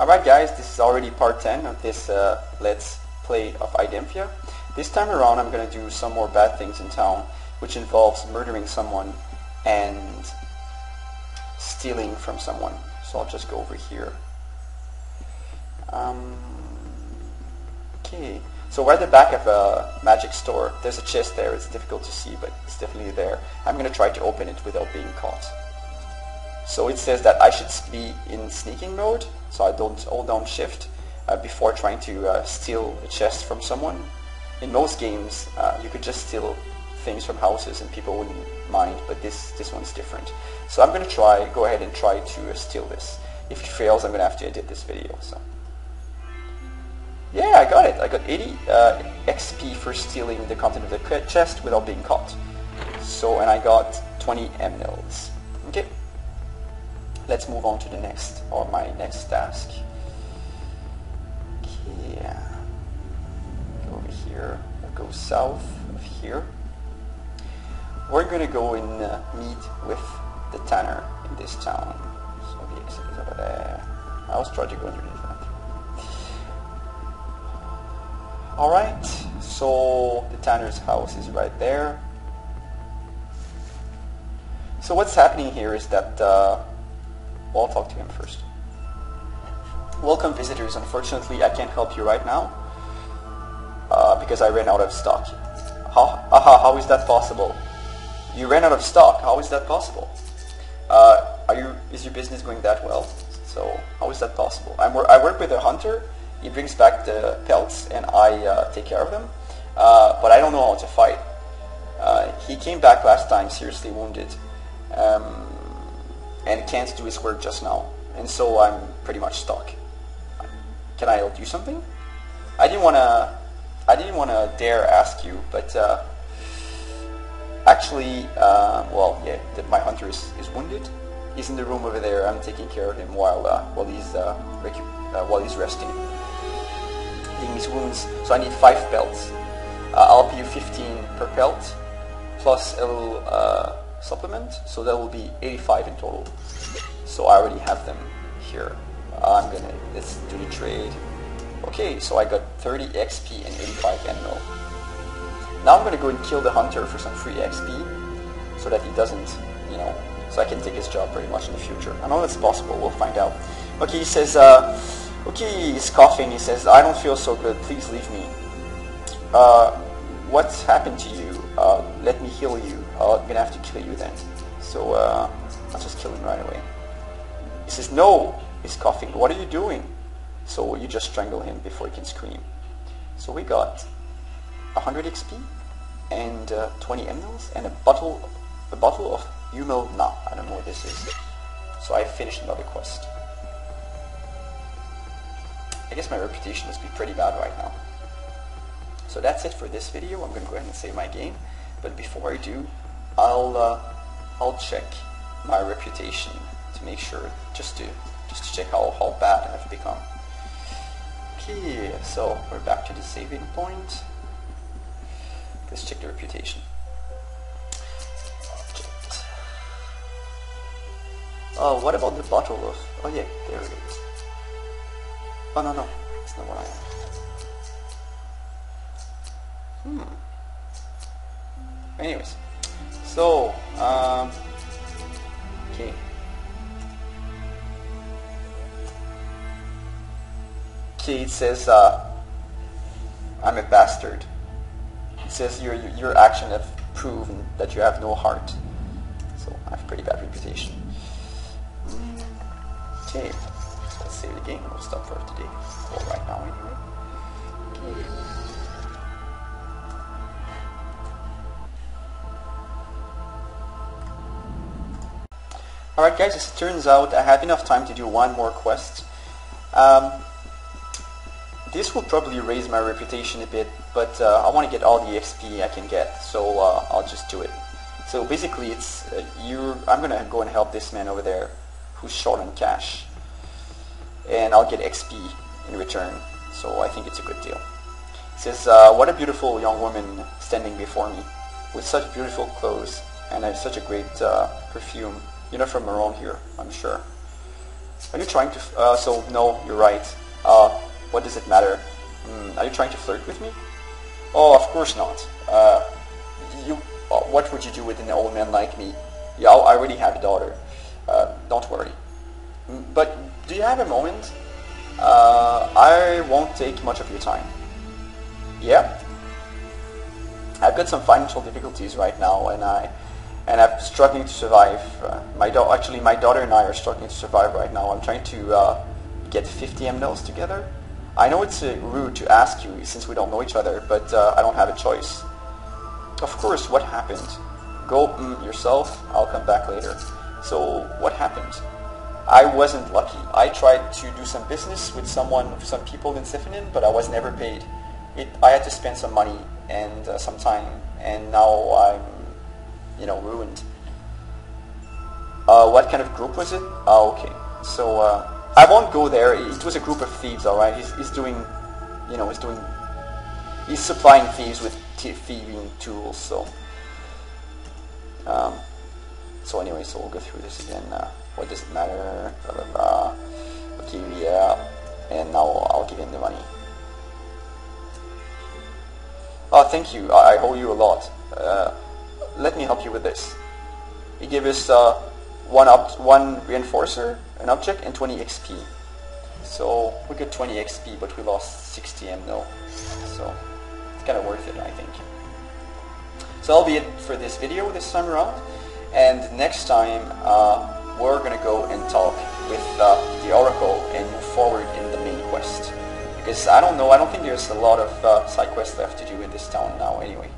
Alright guys, this is already part 10 of this uh, Let's Play of Aëdemphia. This time around I'm going to do some more bad things in town, which involves murdering someone and stealing from someone. So I'll just go over here. Um, okay, so we're at the back of a magic store. There's a chest there, it's difficult to see, but it's definitely there. I'm going to try to open it without being caught. So it says that I should be in sneaking mode, so I don't hold down shift uh, before trying to uh, steal a chest from someone. In most games, uh, you could just steal things from houses and people wouldn't mind, but this, this one's different. So I'm going to try, go ahead and try to uh, steal this. If it fails, I'm going to have to edit this video. So. Yeah, I got it. I got 80 uh, XP for stealing the content of the chest without being caught. So, and I got 20 mils. Okay let's move on to the next or my next task. Okay, go over here. We'll go south of here. We're gonna go and uh, meet with the tanner in this town. So the exit is over there. I was trying to go underneath that. Alright, so the tanner's house is right there. So what's happening here is that uh, I'll talk to him first. Welcome visitors. Unfortunately, I can't help you right now uh, because I ran out of stock. How, aha, how is that possible? You ran out of stock. How is that possible? Uh, are you? Is your business going that well? So how is that possible? I'm, I work with a hunter. He brings back the pelts, and I uh, take care of them. Uh, but I don't know how to fight. Uh, he came back last time seriously wounded. Um, and can't do his work just now. And so I'm pretty much stuck. Can I do something? I didn't want to. I didn't want to dare ask you, but uh, actually, uh, well, yeah, my hunter is, is wounded. He's in the room over there. I'm taking care of him while uh, while he's uh, uh, while he's resting, healing his wounds. So I need five pelts. Uh, I'll pay you 15 per pelt, plus a little supplement, so that will be 85 in total. So I already have them here. I'm gonna, let's do the trade. Okay, so I got 30 XP and 85 emerald. Now I'm gonna go and kill the hunter for some free XP, so that he doesn't, you know, so I can take his job pretty much in the future. I know that's possible, we'll find out. Okay, he says, uh, okay, he's coughing, he says, I don't feel so good, please leave me. Uh, what's happened to you? Uh, let me heal you. Oh, I'm gonna have to kill you then. So uh, I'll just kill him right away. He says, no! He's coughing. What are you doing? So you just strangle him before he can scream. So we got 100 XP and uh, 20 emeralds and a bottle, a bottle of Humil Na. I don't know what this is. So I finished another quest. I guess my reputation must be pretty bad right now. So that's it for this video. I'm going to go ahead and save my game. But before I do, I'll uh, I'll check my reputation to make sure just to just to check how, how bad I've become. Okay, so we're back to the saving point. Let's check the reputation. Object. Oh, what about the bottle of? Oh yeah, there it is. Oh no no, it's not what I am. Hmm. Anyways. So, um, okay. Okay, it says, uh, I'm a bastard. It says your, your action have proven that you have no heart. So I have a pretty bad reputation. Okay, let's save the game. And we'll stop for today. Well, right now anyway. Okay. Alright guys, as it turns out I have enough time to do one more quest. Um, this will probably raise my reputation a bit, but uh, I want to get all the XP I can get, so uh, I'll just do it. So basically it's, uh, you. I'm gonna go and help this man over there who's short on cash. And I'll get XP in return, so I think it's a good deal. It says, uh, what a beautiful young woman standing before me, with such beautiful clothes and such a great uh, perfume. You're not from around here, I'm sure. Are you trying to... Uh, so, no, you're right. Uh, what does it matter? Mm, are you trying to flirt with me? Oh, of course not. Uh, you, uh, what would you do with an old man like me? Yeah, I already have a daughter. Uh, don't worry. Mm, But do you have a moment? Uh, I won't take much of your time. Yeah? I've got some financial difficulties right now, and I and I'm struggling to survive. Uh, my da- actually, my daughter and I are struggling to survive right now. I'm trying to uh, get 50 mLs together. I know it's uh, rude to ask you since we don't know each other, but uh, I don't have a choice. Of course, what happened? Go mm, yourself. I'll come back later. So, what happened? I wasn't lucky. I tried to do some business with someone, some people in Sifanin, but I was never paid. It, I had to spend some money and uh, some time, and now I'm, you know, ruined. Uh, what kind of group was it? Oh, okay. So uh, I won't go there. It was a group of thieves, all right. He's, he's doing, you know, he's doing, he's supplying thieves with thieving tools. So, um, so anyway, so we'll go through this again. Uh, what does it matter? Blah blah blah. Okay, yeah, and now I'll give him the money. Oh, thank you. I, I owe you a lot. Uh, let me help you with this. He gave us uh, one up, one reinforcer, an object, and 20 XP. So we got 20 XP, but we lost 60 M though. So it's kind of worth it, I think. So that'll be it for this video with this time around. And next time uh, we're gonna go and talk with uh, the Oracle and move forward in the main quest. Because I don't know, I don't think there's a lot of uh, side quests left to do in this town now anyway.